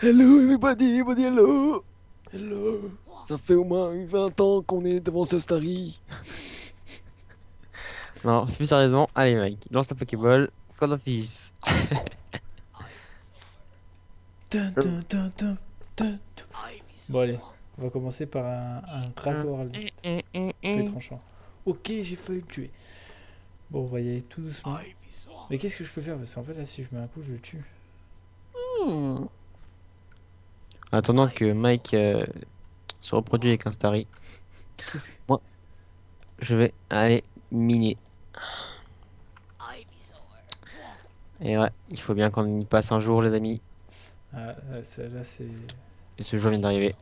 Hello everybody, everybody hello Hello Ça fait au moins 20 ans qu'on est devant ce Starry. non, c'est plus sérieusement. Allez mec, lance ta Pokéball. Call of Peace. bon allez, on va commencer par un, un rasoir lift. Fait tranchant. Ok, j'ai failli le tuer. Bon, on va y aller tout doucement. Mais qu'est-ce que je peux faire? Parce qu'en fait, là, si je mets un coup, je le tue. En attendant que Mike euh, se reproduit avec un Starry, moi, je vais aller miner. Et ouais, il faut bien qu'on y passe un jour, les amis. Ah, là, c'est-. Et ce jour vient d'arriver.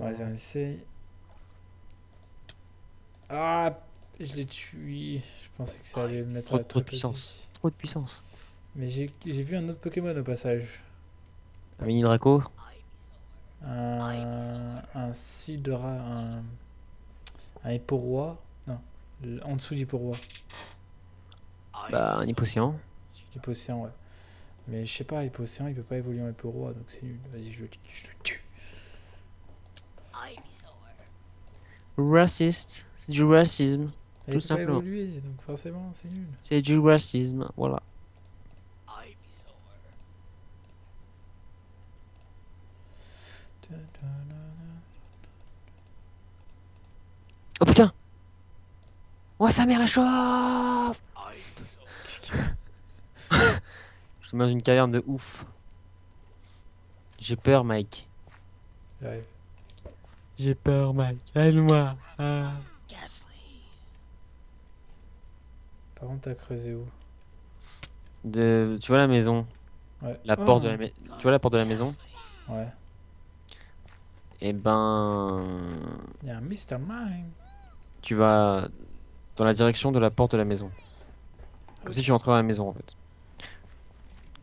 Vas-y, on essaye. Ah Je l'ai tué. Je pensais que ça allait le mettre Trop- à trop de puissance. Trop de puissance. Mais j'ai vu un autre Pokémon au passage. Un mini Draco Un. Un Sidra. Un. Un Hipporoi. Non. En dessous d'Hipporoi. Bah, un Hypocéan. Hypocéan, ouais. Mais je sais pas, Hypocéan, il peut pas évoluer en Hipporoi, donc c'est nul. Vas-y, je le tue. Raciste. C'est du racisme. Il Tout peut pas simplement. évoluer, donc forcément, c'est nul. C'est du racisme. Voilà. Oh putain Oh sa mère la chauffe Je te mets dans une caverne de ouf. J'ai peur Mike. J'arrive. J'ai peur Mike. Aide-moi. Ah. Par contre, t'as creusé où? De... Tu vois la maison? Ouais. La Oh. porte de la maison. Tu vois la porte de la maison? Ouais. Eh ben... Il y a un Mr. Mime. Tu vas dans la direction de la porte de la maison. Comme si tu rentrais dans la maison en fait.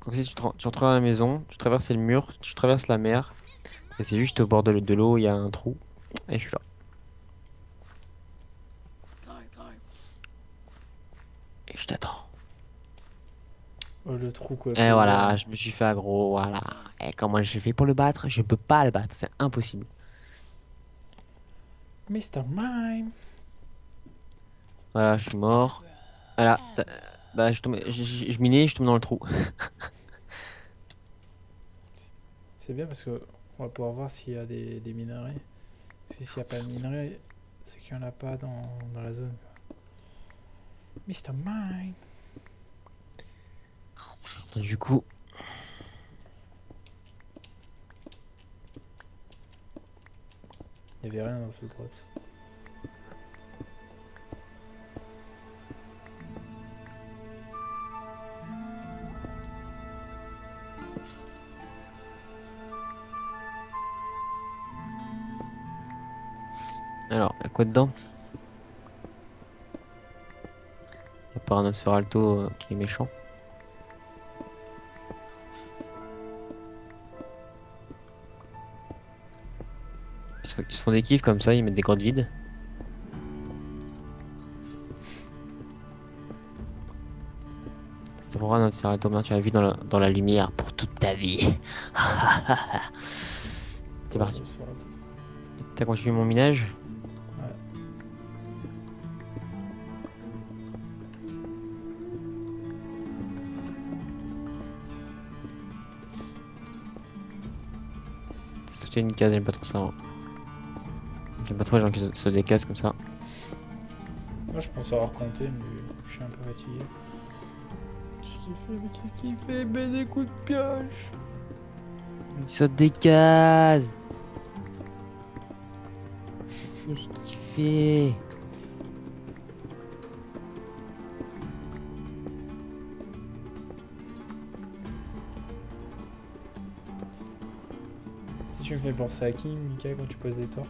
Comme si tu, tu rentrais dans la maison, tu traverses le mur, tu traverses la mer. Et c'est juste au bord de l'eau, il y a un trou. Et je suis là. Et je t'attends. Oh, le trou, quoi. Et voilà, je me suis fait aggro, voilà. Et comment j'ai fait pour le battre? Je peux pas le battre, c'est impossible. Mr. Mime. Voilà, je suis mort. Voilà, bah je, tombe, je, je, je minais, je tombe dans le trou. C'est bien parce que on va pouvoir voir s'il y a des, des minerais. Parce que s'il n'y a pas de minerais, c'est qu'il n'y en a pas dans, dans la zone. Mr. Mime. Du coup, Il n'y avait rien dans cette grotte. Alors, y'a quoi dedans? À part un Nosferalto euh, qui est méchant. Ils se, font des kiffs comme ça, ils mettent des grottes vides. C'est pour un maintenant tu as vu dans la, dans la lumière pour toute ta vie. C'est parti. T'as continué mon minage? Une case, j'aime pas trop ça. hein. J'aime pas trop les gens qui se, se décassent comme ça. Moi, je pense avoir compté, mais je suis un peu fatigué. Qu'est-ce qu'il fait Mais qu'est-ce qu'il fait? Ben des coups de pioche Il saute des cases Qu'est-ce qu'il fait? Tu me fais penser à qui, Mika, quand tu poses des torches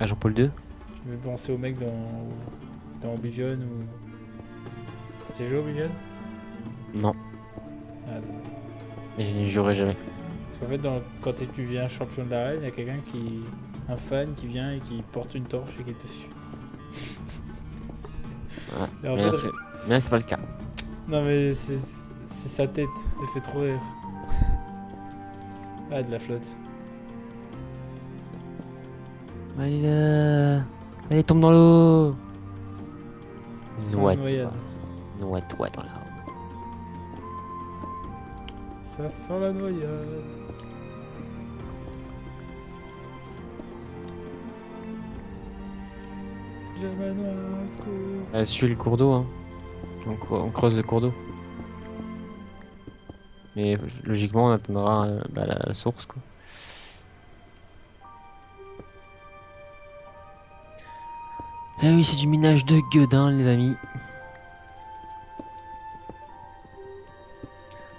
Ah, Jean-Paul II Tu me fais penser au mec dans, dans Oblivion ou. C'était joué Oblivion? Non, Ah, non. mais je n'y jouerai jamais. Parce qu'en fait, dans, quand tu viens champion de l'arène, il y a quelqu'un qui. Un fan qui vient et qui porte une torche et qui te suit. Ouais, Et Mais là, c'est mais là, c'est pas le cas. non, mais c'est C'est sa tête, elle fait trop rire. Ah, de la flotte. Allez là Allez, tombe dans l'eau Noie-toi. noyade. Noie-toi dans la Ça sent la noyade. Je me noie, secours. Euh, suis le cours d'eau, hein. On, cro- on creuse le cours d'eau. Mais logiquement, on atteindra euh, bah, la, source, quoi. Ah oui, c'est du minage de gueudin, les amis.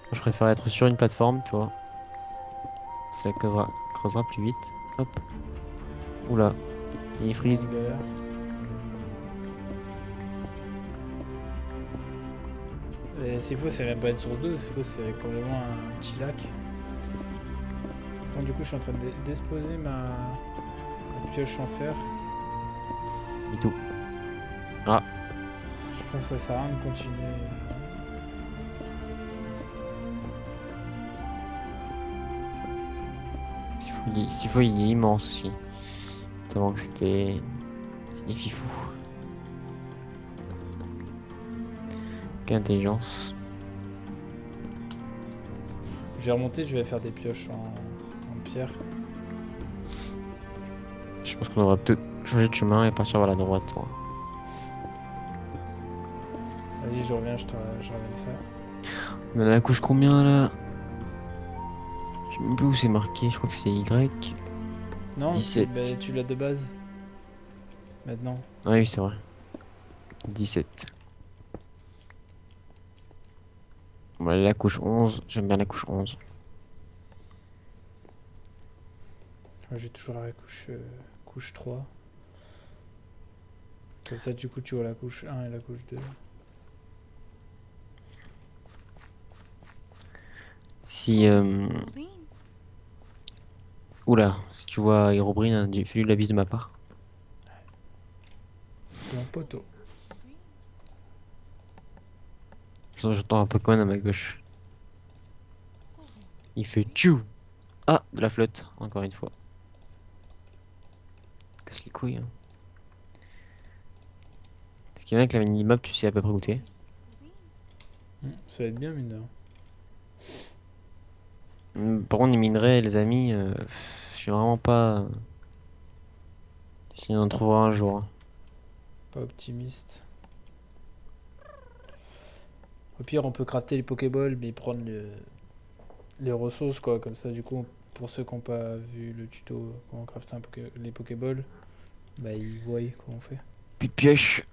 Moi, je préfère être sur une plateforme, tu vois. Ça creusera, creusera plus vite. Hop. Oula. Il freeze. S'il faut, c'est même pas une source d'eau, s'il faut, c'est complètement un petit lac. Du coup, je suis en train de dé- disposer ma, ma pioche en fer. Et tout. Je pense que ça sert à rien de continuer. S'il faut, il- s'il faut, il est immense aussi. Tellement que c'était. C'était fifou. Intelligence. Je vais remonter, je vais faire des pioches en, en pierre. Je pense qu'on devrait peut-être changer de chemin et partir vers la droite. Vas-y, je reviens, je, te, je reviens de ça. On a la couche combien là? Je sais même plus où c'est marqué, je crois que c'est Y. Non, 17. bah, tu l'as de base. Maintenant. Ah oui, c'est vrai. 17. On va aller à la couche 11. J'aime bien la couche 11. Moi, j'ai toujours la couche, euh, couche 3. Comme ça, du coup, tu vois la couche 1 et la couche 2. Si. Euh... Oula, si tu vois Herobrine, hein, fais-lui la bise de ma part. C'est mon poteau. J'entends un Pokémon à ma gauche. Il fait tchou Ah, de la flotte, encore une fois. Casse les couilles. Hein. Ce qui est bien avec la mini-map, tu sais à peu près où t'es. Hmm, Ça va être bien, mine de rien. Hum, Par contre, les minerais, les amis, euh, je suis vraiment pas. Si on en trouvera un jour. hein. Pas optimiste. Au pire, on peut crafter les Pokéballs, mais prendre le- les ressources, quoi. Comme ça, du coup, pour ceux qui n'ont pas vu le tuto, comment crafter un Poké- les Pokéballs, bah, ils voient comment on fait. Puis de pioche.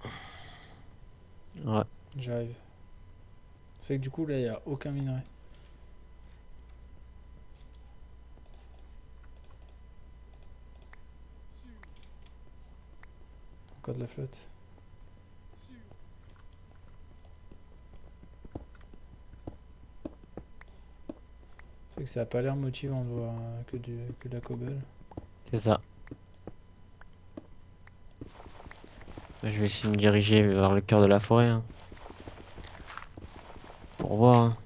Ouais. J'arrive. C'est que du coup, là, il n'y a aucun minerai. Encore de la flotte. C'est que ça a pas l'air motivant de voir euh, que, du, que de la cobble. C'est ça. Bah, Je vais essayer de me diriger vers le cœur de la forêt. hein. Pour voir. hein.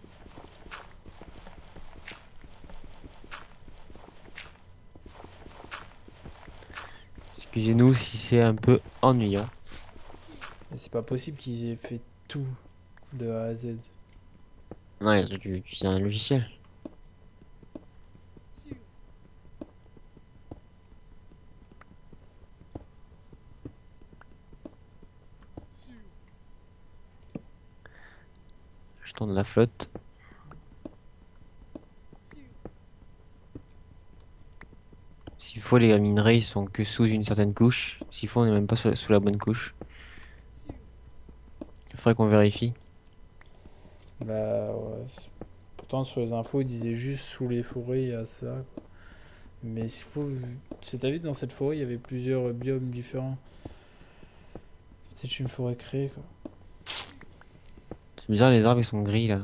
Excusez-nous si c'est un peu ennuyant. Et c'est pas possible qu'ils aient fait tout de A à Z. Non, ils ont dû utiliser un logiciel. Tourne la flotte. S'il faut, les minerais ils sont que sous une certaine couche. S'il faut, on n'est même pas sous, la bonne couche. Il faudrait qu'on vérifie. Bah ouais. Pourtant sur les infos ils disaient juste sous les forêts il y a ça. Mais s'il faut. C'est t'as vu dans cette forêt il y avait plusieurs biomes différents. C'est une forêt créée quoi. C'est bizarre, les arbres ils sont gris là.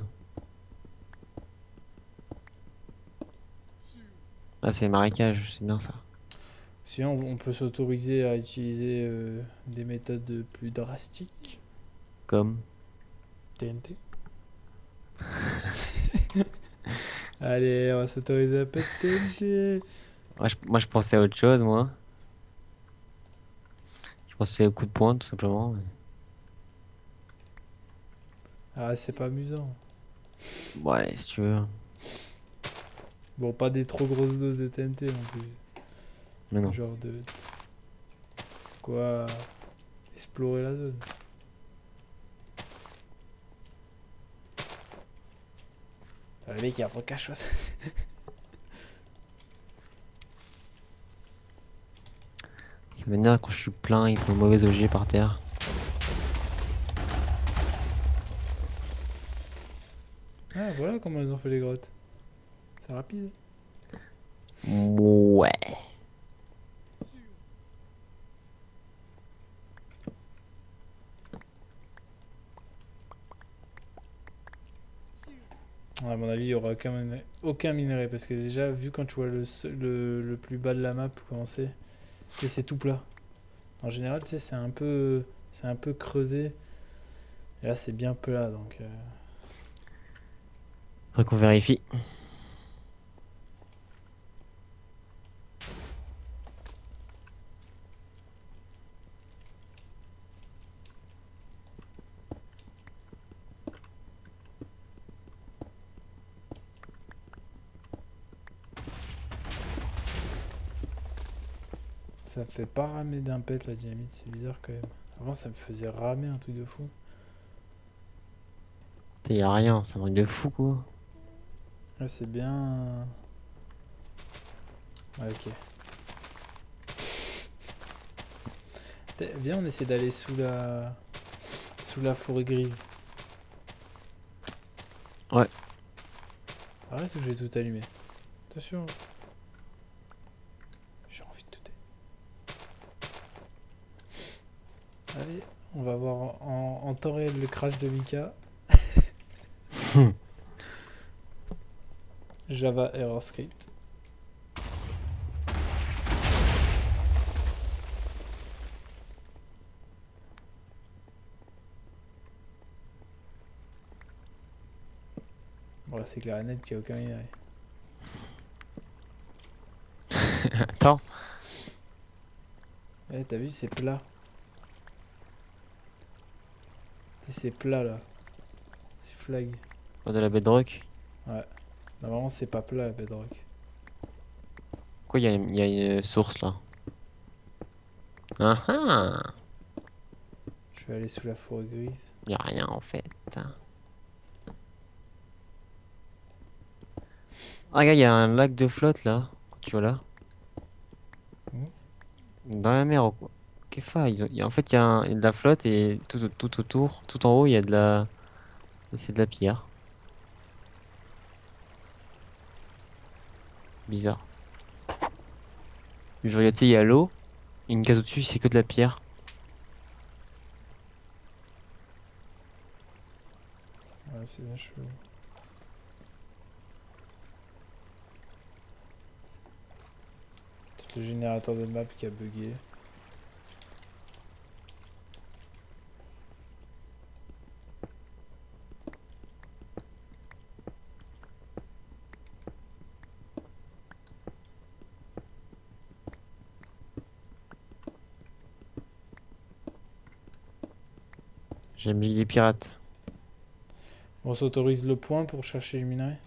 Ah, c'est marécage, c'est bien ça. Sinon on peut s'autoriser à utiliser euh, des méthodes plus drastiques. Comme? TNT. Allez, on va s'autoriser à péter. Moi je, moi, je pensais à autre chose, moi. Je pensais au coup de poing, tout simplement. mais- Ah, c'est pas amusant. Bon, allez, si tu veux. Bon, pas des trop grosses doses de TNT non plus. Mais non. Genre de. Quoi Explorer la zone. Ah, Le mec il apprend quelque chose. Ça m'énerve quand je suis plein, il faut le mauvais objet par terre. Ah, voilà comment ils ont fait les grottes. C'est rapide. Ouais. À mon avis, il y aura aucun minerai, aucun minerai parce que déjà, vu quand tu vois le, le, le plus bas de la map commencer, tu sais, c'est tout plat. En général, tu sais, c'est un peu, c'est un peu creusé. Et là, c'est bien plat, donc. euh, Faudrait qu'on vérifie. Ça fait pas ramer d'un pet la dynamite, c'est bizarre quand même. Avant, ça me faisait ramer un truc de fou. Putain, y a rien, c'est un truc de fou quoi. Là, c'est bien. Ouais, ok. Viens, on essaie d'aller sous la. sous la forêt grise. Ouais. Arrête ou je vais tout allumer. Attention. J'ai envie de tout Allez, on va voir en, en- en temps réel le crash de Mika. Java Error Script. Bon, c'est clair et net qu'il n'y a aucun minerai. Attends. Eh, t'as vu, c'est plat. C'est plat là. C'est flag. Pas de la bedrock? Normalement, c'est pas plat, Bedrock. Pourquoi y a, y a une source là Ah ah Je vais aller sous la forêt grise. Y a rien en fait. Ah regarde, y a un lac de flotte là. Tu vois là Dans la mer ou quoi Qu'est-ce que ils ont... y En fait, il y, a y de la flotte et tout, au- tout autour, tout en haut, il y a de la. C'est de la pierre. Bizarre. Je regarde, tu sais, il y a l'eau. Une case au-dessus, c'est que de la pierre. Ouais, c'est bien chelou. Peut-être le générateur de map qui a bugué. J'aime bien les pirates. On s'autorise le point pour chercher les minerais?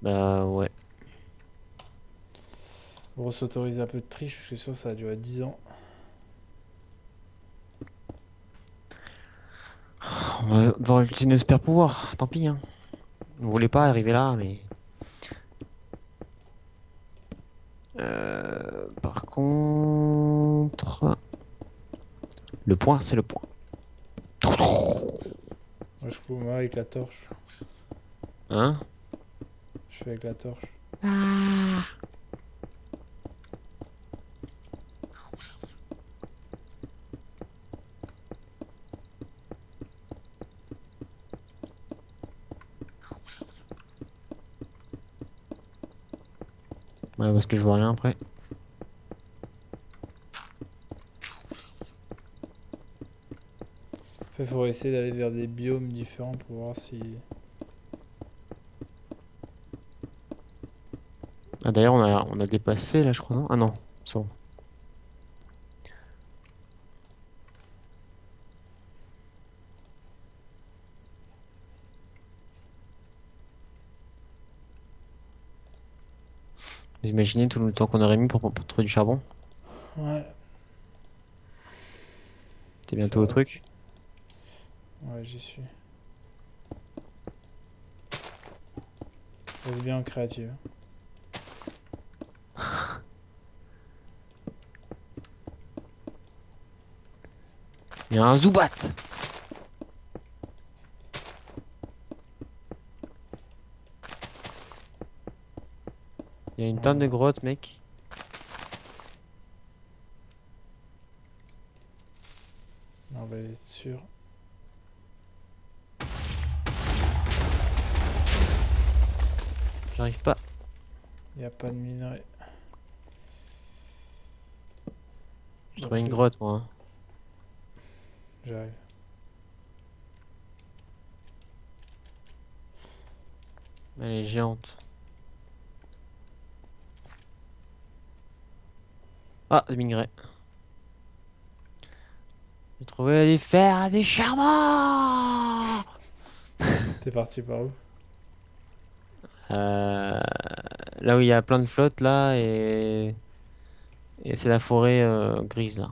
Bah ouais. On s'autorise un peu de triche, parce que sûr ça a duré 10 ans. On va devoir utiliser nos super pouvoirs. Tant pis, hein. On voulait pas arriver là, mais. Euh, par contre. Le point, c'est le point. Moi je coupe moi avec la torche. Hein? Je fais avec la torche. Ouais, parce que je vois rien après. Il faut essayer d'aller vers des biomes différents pour voir si... Ah d'ailleurs on a, on a dépassé là je crois non? Ah non, c'est bon. Vous imaginez tout le temps qu'on aurait mis pour, pour trouver du charbon? Ouais. T'es bientôt au truc? Ouais, j'y suis. Reste bien en créative. Il y a un Zubat Il y a une tonne de grottes mec. On va être sûr. J'arrive pas. Il n'y a pas de minerai. J'ai Donc, trouvé une grotte moi. hein. J'arrive. Elle est géante. Ah, des minerais. J'ai trouvé des fers, des charbons T'es parti par où? Euh, Là où il y a plein de flottes là et... Et c'est la forêt euh, grise là.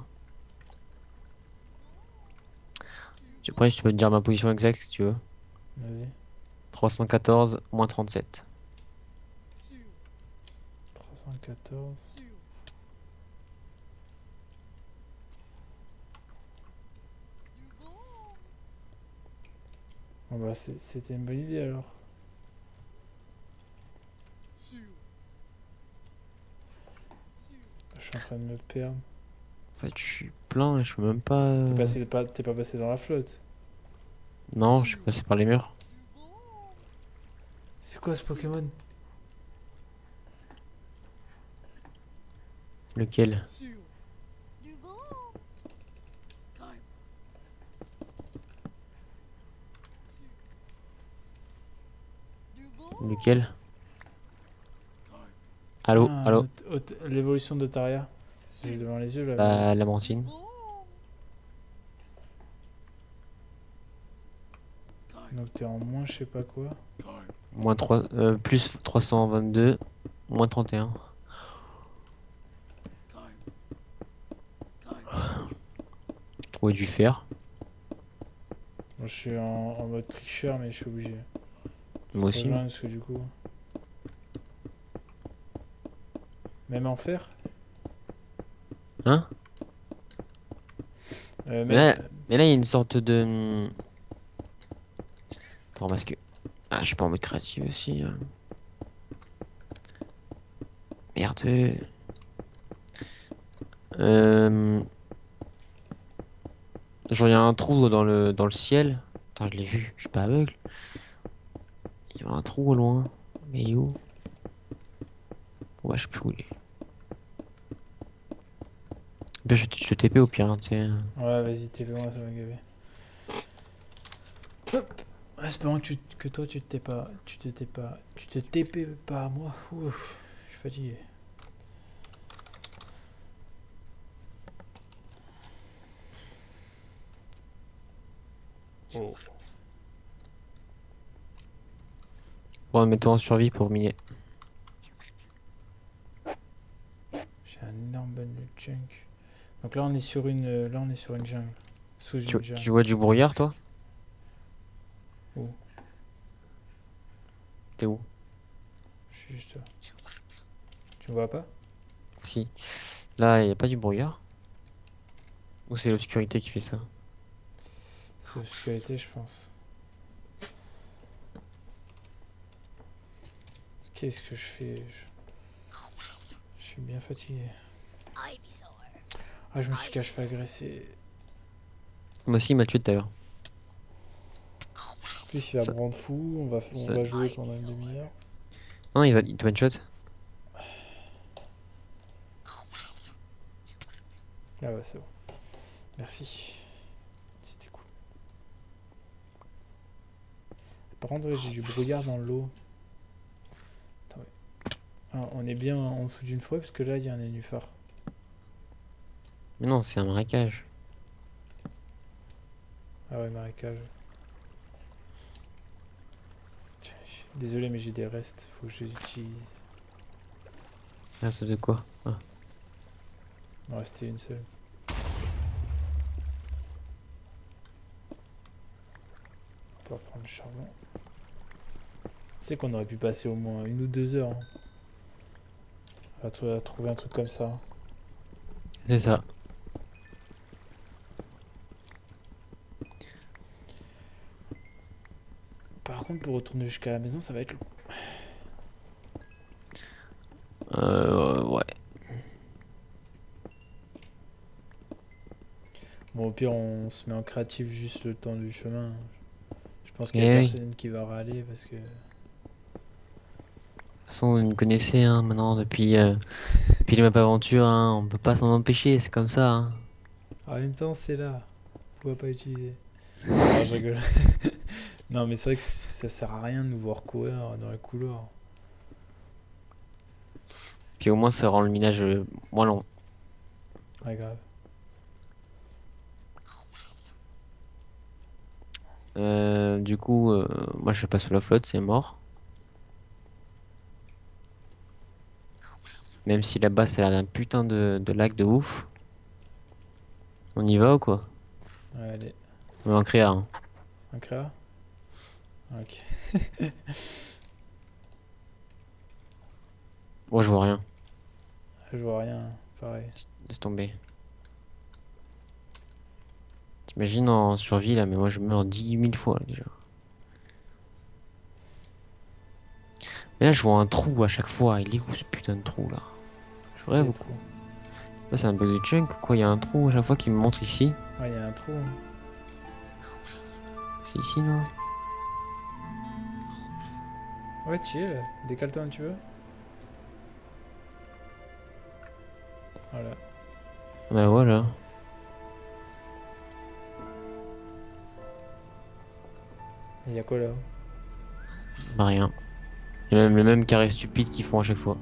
Tu- Après je peux te dire ma position exacte si tu veux. Vas-y. 314 moins 37. 314. Bon bah c'était une bonne idée alors. Je suis en train de me perdre. En fait je suis plein et je peux même pas... euh, T'es passé pas, t'es pas passé dans la flotte. Non, je suis passé par les murs. C'est quoi ce Pokémon? Lequel? Lequel? Allô Ah, Allô L'évolution d'Otaria. J'ai devant les yeux là. Bah, la mentine. Donc t'es en moins je sais pas quoi. Moins 3, euh, plus 322, moins 31. Trouver du fer. Bon, je suis en, en mode tricheur mais je suis obligé. Moi aussi. Rejoindre, parce que du coup. Même en fer? Hein? Euh, Mais là, mais là, il y a une sorte de. Attends, parce que. Ah, je suis pas en mode créatif aussi. hein. Merde. Euh... Genre, il y a un trou dans le, dans le ciel. Attends, je l'ai vu, je suis pas aveugle. Il y a un trou au loin. Mais il est où? Ouais, je sais plus où il est. Bien, je, te- je TP au pire, hein, tu sais. Ouais, vas-y, t'es loin, ça va gaver. Hop Espérons que, tu, que toi tu te pas. Tu te t'es pas. Tu te TP pas à moi. Ouf, je suis fatigué. Oh. Bon, mets-toi en survie pour miner. J'ai un énorme bundle de junk. Donc là on est sur une. Là on est sur une jungle. Sous une Tu, jungle. tu vois du brouillard, toi? Où? T'es où? Je suis juste là. Tu vois pas? Si. Là, il a pas du brouillard? Ou c'est l'obscurité qui fait ça? C'est l'obscurité, je pense. Qu'est-ce que je fais? Je... je suis bien fatigué. Ah, je me suis caché fait agresser. Moi aussi, il m'a tué tout à l'heure. En plus, il va me rendre fou. On va, on va jouer pendant une demi-heure. Non, il va il te one shot. Ah ouais, c'est bon. Merci. C'était cool. Par contre, ouais, j'ai du brouillard dans l'eau. Ah, on est bien en dessous d'une fois, parce que là, il y a un nénuphar. Mais non, c'est un marécage. Ah ouais, marécage. Désolé, mais j'ai des restes, faut que je les utilise. Reste de quoi? Ah. Il m'en restait une seule. On va prendre le charbon. Tu sais qu'on aurait pu passer au moins une ou deux heures hein, à, trouver un truc comme ça. C'est ça. Par contre, pour retourner jusqu'à la maison, ça va être long. Euh, ouais. Bon, au pire, on se met en créatif juste le temps du chemin. Je pense qu'il y a eh personne qui va râler parce que. De toute façon, vous me connaissez hein, maintenant depuis, euh, depuis les map aventure, hein, on peut pas s'en empêcher, c'est comme ça. Hein. En même temps, c'est là. On va pas utiliser. non, je rigole. non, mais c'est vrai que ça sert à rien de nous voir courir dans les couloirs. Puis au moins, ça rend le minage euh, moins long. Ouais, grave. Euh, du coup, euh, moi je passe sous la flotte, c'est mort. Même si là-bas ça a l'air d'un putain de, lac de ouf. On y va ou quoi? Ouais, allez. On va en créer un. Un créa? Ok. Moi je vois rien. Je vois rien, pareil. Laisse tomber. T'imagines en survie là, mais moi je meurs 10 000 fois déjà. Mais là je vois un trou à chaque fois, il est où ce putain de trou là? Je rêve ou quoi? Là c'est un bug de chunk quoi, il y a un trou à chaque fois qui me montre ici. Ouais, il y a un trou. C'est ici non? Ouais, chill, décale-toi un petit peu. Voilà. Bah voilà. Il y a quoi là Bah rien. Il y a même le même carré stupide qu'ils font à chaque fois.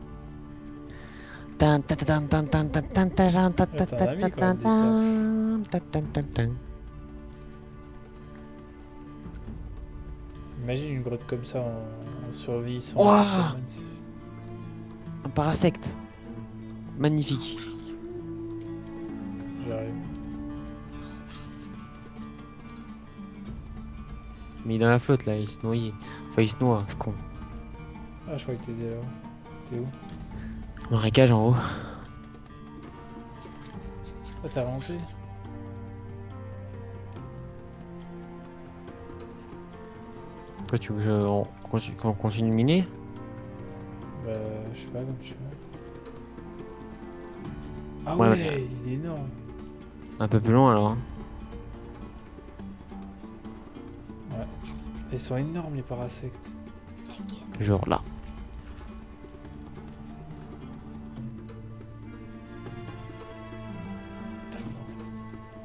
Imagine une grotte comme ça en, survie sans. Oh un parasecte. Magnifique. J'arrive. Mais il est dans la flotte là, il se noie. Enfin, il se noie, c'est con. Ah, je crois que t'étais là. T'es où? Marécage en haut. Ah, t'as remonté Tu veux que je... on, continue, on continue de miner? Bah, je sais pas, comme tu veux. Ah ouais, ouais, il est énorme. Un peu plus loin alors. Hein. Ils sont énormes les parasectes. Genre là.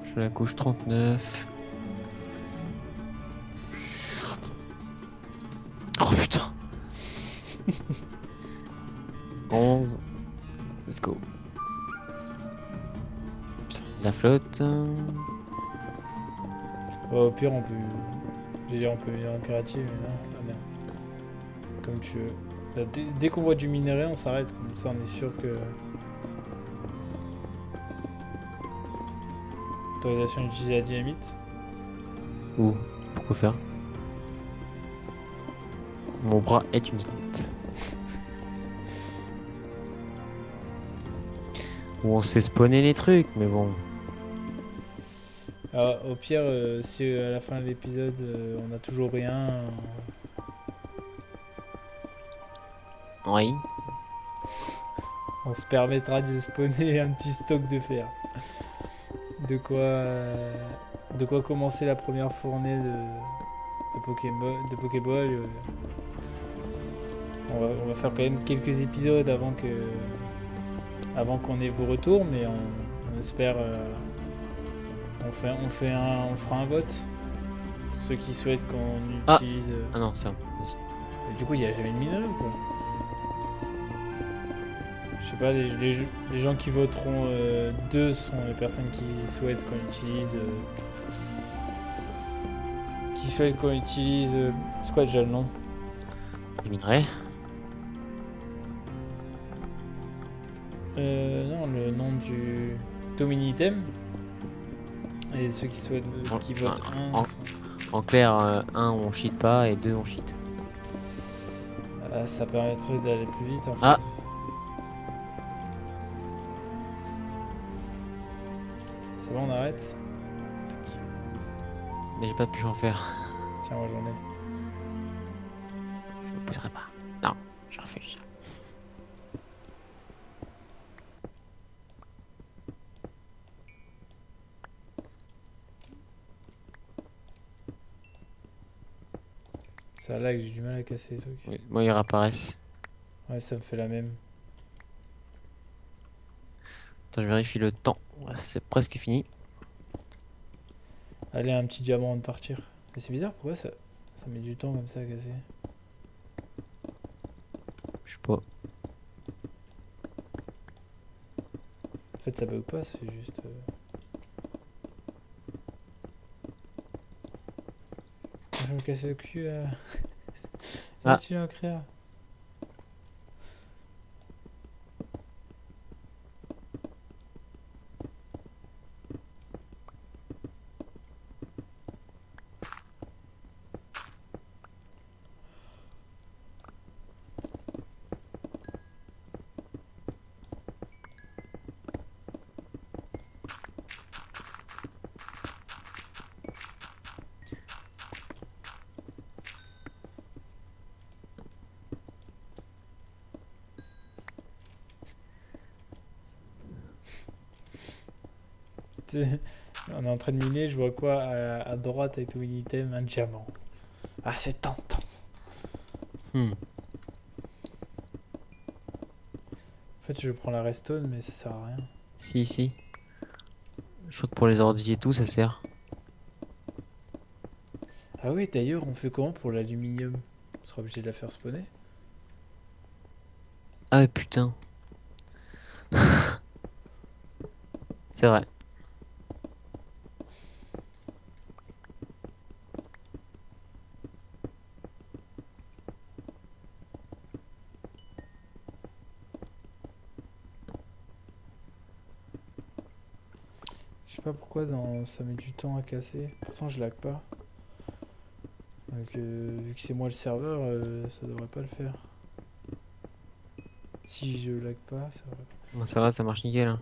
Je la couche 39. Flotte. au pire, on peut dire on peut venir en créative, mais non, ah merde. Comme tu veux. Bah, dès, qu'on voit du minerai, on s'arrête, comme ça on est sûr que... Autorisation d'utiliser la dynamite Où Pourquoi faire? Mon bras est une dynamite. Où on sait spawner les trucs, mais bon. Alors, au pire, euh, si à la fin de l'épisode euh, on n'a toujours rien. Oui. On se permettra de spawner un petit stock de fer. De quoi, euh, de quoi commencer la première fournée de, de, Pokémon, de Pokéball. On va, on va, faire quand même quelques épisodes avant que, avant qu'on ait vos retours, mais on, on espère on, fait, on, fait un, on fera un vote Ceux qui souhaitent qu'on Ah. utilise. euh, Ah non, c'est Du coup, il n'y a jamais de minerai ou quoi? Je sais pas, les, les- les gens qui voteront 2 sont les personnes qui souhaitent qu'on utilise. euh, qui souhaitent qu'on utilise. euh, c'est quoi déjà le nom? Les minerais. Euh, non, le nom du Dominitem. Et ceux qui souhaitent En- qui votent en- 1 En clair, euh, un on cheat pas et deux on cheat. ça permettrait d'aller plus vite en fait. Ah. C'est bon, on arrête? Mais j'ai pas pu en faire. Tiens, moi j'en ai. Ça là que j'ai du mal à casser les trucs. Oui, moi ils réapparaissent. Ouais, ça me fait la même. Attends, je vérifie le temps. Ouais, c'est presque fini. Allez, un petit diamant de partir. Mais c'est bizarre, pourquoi ça, ça met du temps comme ça à casser? Je sais pas. En fait, ça bug pas, c'est juste. Je me casser le cul à. Ah. tu l'as créa. Tu sais, On est en train de miner, je vois quoi à, à droite avec tout item Un diamant. Ah, c'est tentant. Hmm. En fait, je prends la redstone, mais ça sert à rien. Si, si. Je crois que pour les ordi et tout, ça sert. Ah oui, d'ailleurs, on fait comment pour l'aluminium? On sera obligé de la faire spawner Ah putain. c'est vrai. Je sais pas pourquoi dans... ça met du temps à casser. Pourtant, je lag pas. Donc, euh, vu que c'est moi le serveur, euh, ça devrait pas le faire. Si je lag pas, ça. Bon, ça va, ça marche nickel. hein.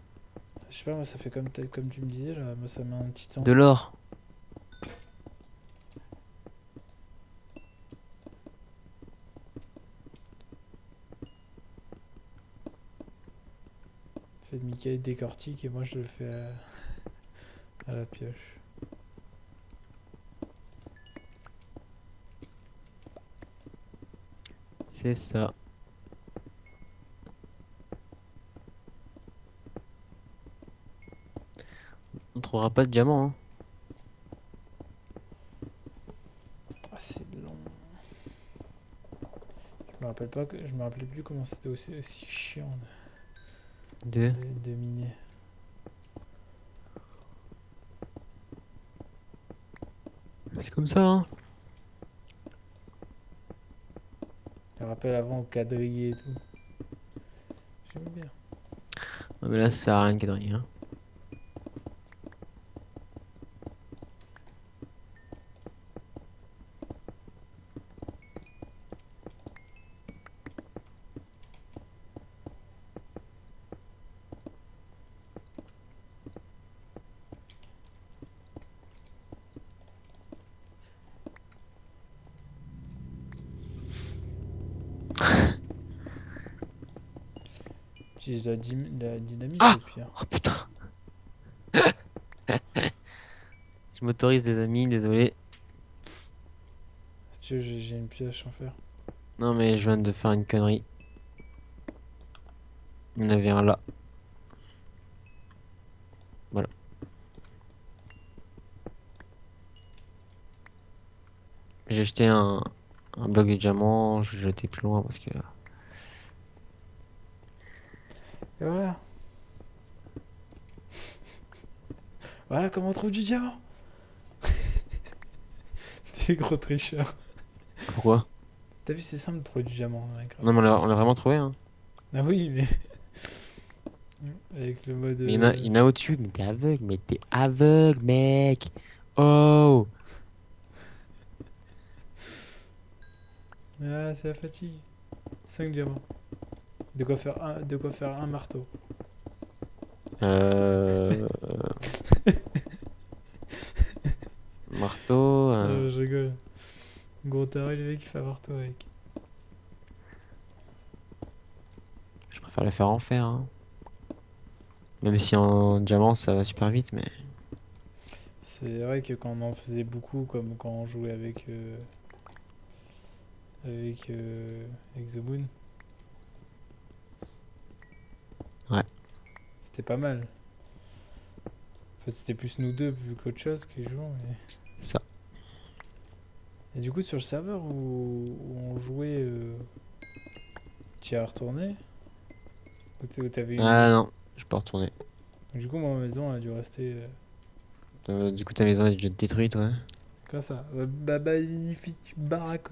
Je sais pas, moi ça fait comme, comme tu me disais là, moi ça met un petit temps. De l'or. Fait de Michael décortique et moi je le fais à, à la pioche. C'est ça. On trouvera pas de diamant. Hein. Ah, c'est long. Je me rappelle pas que je me rappelais plus comment c'était aussi, aussi chiant De... de, de, de miner. C'est comme ça. Hein. Je me rappelle avant quadriller et tout. J'aime bien. Ah, mais là, ça sert à rien de quadriller. Hein. J'utilise de la, dim- de la dynamite Ah au pire. Oh putain. Je m'autorise des amis, désolé. Si tu veux, j'ai une pioche en fer. Non mais je viens de faire une connerie. Il y en avait un là. J'ai acheté un, un bloc de diamant, je vais le jeter plus loin parce que là. Et voilà. voilà comment on trouve du diamant. T'es gros tricheur. Pourquoi? T'as vu, c'est simple de trouver du diamant. Non, mais on l'a vraiment trouvé, hein. Ah oui, mais. Avec le mode. Mais il y en a, euh, il y en a au-dessus, mais t'es aveugle, mais t'es aveugle, mec. Oh Ah, c'est la fatigue. 5 diamants. De quoi faire un, de quoi faire un marteau. Euh... Marteau. euh, je rigole. Gros taré, le mec, il fait un marteau avec. Je préfère le faire en fer. Hein. Même si en diamant ça va super vite, mais. C'est vrai que quand on en faisait beaucoup, comme quand on jouait avec. euh, avec. euh, avec The Moon. Ouais. C'était pas mal. En fait, c'était plus nous deux plus qu'autre chose qui jouons. Mais... Ça. Et du coup, sur le serveur où, où on jouait, euh, tu as retourné? Où t'avais eu- Ah non, je peux retourner. Du coup, moi, ma maison a dû rester. euh, Euh, du coup, ta maison est déjà détruite, ouais. comme ça? Bah, bah, magnifique baraque.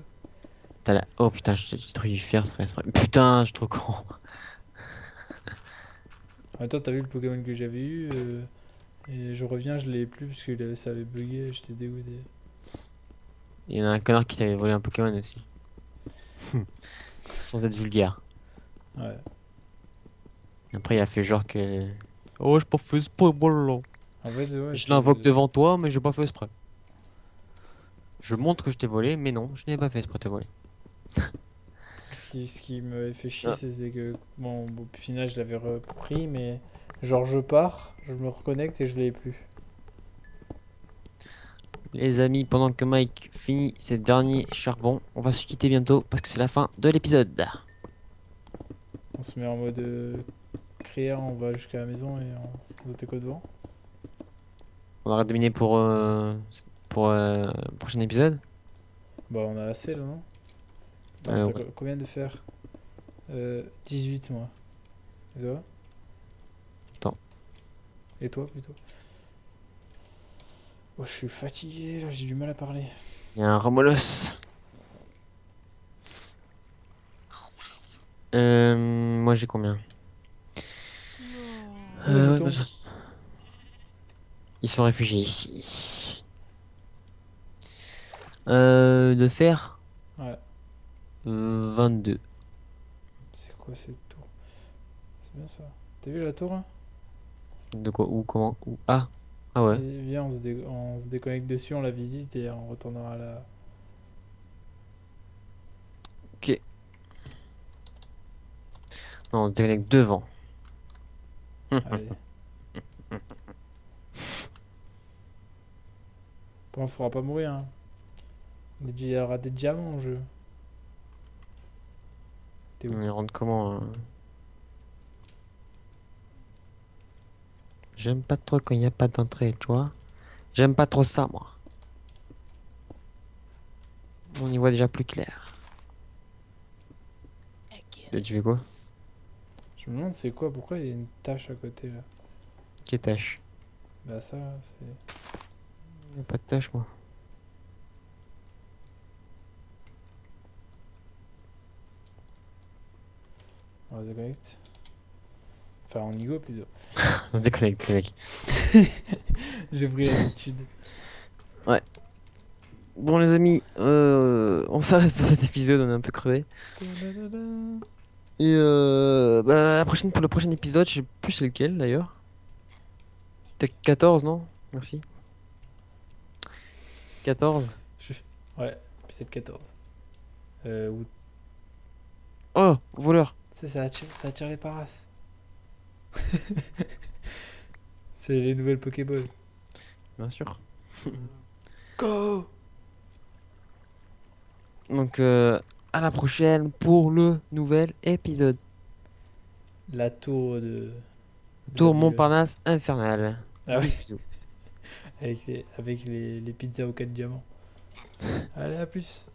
T'as la... Oh putain, je t'ai détruit du fer, ça. Putain, je suis trop con. Attends, t'as vu le Pokémon que j'avais eu euh, Et je reviens, je l'ai plus parce que ça avait bugué, j'étais dégoûté. Il y en a un connard qui t'avait volé un Pokémon aussi. Sans être vulgaire. Ouais. Après, il a fait genre que. Oh, j'ai pas fait exprès. En fait, ouais, Je l'invoque devant toi, mais j'ai pas fait exprès. Je montre que je t'ai volé, mais non, je n'ai pas fait exprès de te voler. Ce qui, ce qui m'avait fait chier, Ah. c'est que, bon, bon, au final, je l'avais repris, mais genre, je pars, je me reconnecte et je l'ai plus. Les amis, pendant que Mike finit ses derniers charbons, on va se quitter bientôt parce que c'est la fin de l'épisode. On se met en mode euh, créa, on va jusqu'à la maison et on, on se déco devant? On arrête de miner pour, euh, pour euh, le prochain épisode? Bah, on a assez là, non? Attends, t'as ouais. co- Combien de fer euh, 18 moi. Et toi? Attends. Et toi plutôt? Oh, je suis fatigué là, j'ai du mal à parler. Il y a un Romolos. Euh, moi j'ai combien? Euh, ouais. Ils sont réfugiés ici. Euh, de fer 22. c'est quoi cette tour? C'est bien ça. T'as vu la tour hein De quoi? Où Comment? Où Ah Ah ouais. Vas-y, Viens, on se, dé- on se déconnecte dessus, on la visite et on retournera là. Non, on se déconnecte devant. Allez. Bon, faudra pas mourir. Hein. Il y aura des diamants en jeu. T'es où On y rentre comment hein J'aime pas trop quand il n'y a pas d'entrée, tu vois. J'aime pas trop ça, moi. On y voit déjà plus clair. Et tu fais quoi? Je me demande c'est quoi, pourquoi il y a une tache à côté là? Quelle tâche Bah ça, c'est... Y a pas de tâche, moi. On se déconnecte. Enfin, on y go plutôt. On se déconnecte, les mecs. J'ai pris l'habitude. Bon, les amis, euh, on s'arrête pour cet épisode, on est un peu crevé. Et euh, bah, la prochaine, pour le prochain épisode, je sais plus c'est lequel d'ailleurs. T'as 14, non? Merci. 14 Ouais, épisode 14. Euh, où... Oh, voleur sais, ça attire, ça attire les paras. c'est les nouvelles Pokéballs. Bien sûr. Go Donc, euh, à la prochaine pour le nouvel épisode. La tour de... Tour de- Montparnasse infernal. Ah oui, avec les, avec les, les pizzas aux 4 diamants. Allez, à plus.